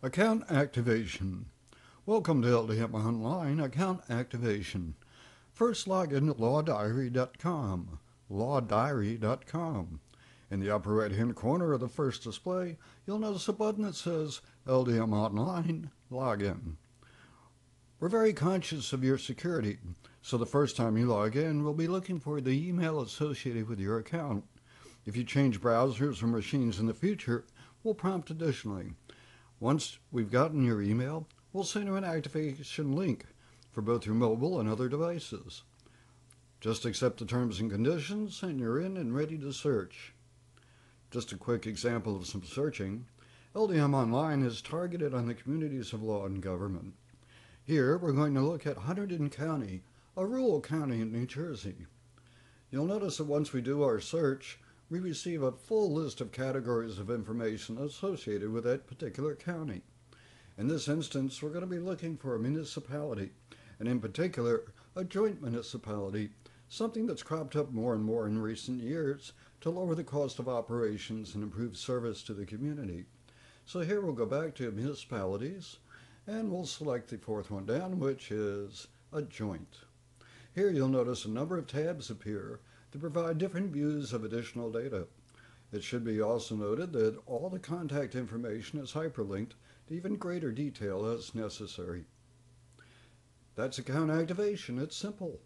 Account activation. Welcome to LDM Online Account Activation. First log in to lawdiary.com. Lawdiary.com. In the upper right hand corner of the first display, you'll notice a button that says LDM Online Login. We're very conscious of your security, so the first time you log in, we'll be looking for the email associated with your account. If you change browsers or machines in the future, we'll prompt additionally. Once we've gotten your email, we'll send you an activation link for both your mobile and other devices. Just accept the terms and conditions and you're in and ready to search. Just a quick example of some searching. LDM Online is targeted on the communities of law and government. Here we're going to look at Hunterdon County, a rural county in New Jersey. You'll notice that once we do our search, we receive a full list of categories of information associated with that particular county. In this instance, we're going to be looking for a municipality, and in particular, a joint municipality, something that's cropped up more and more in recent years to lower the cost of operations and improve service to the community. So here we'll go back to municipalities, and we'll select the fourth one down, which is a joint. Here you'll notice a number of tabs appear to provide different views of additional data. It should be also noted that all the contact information is hyperlinked to even greater detail as necessary. That's account activation. It's simple.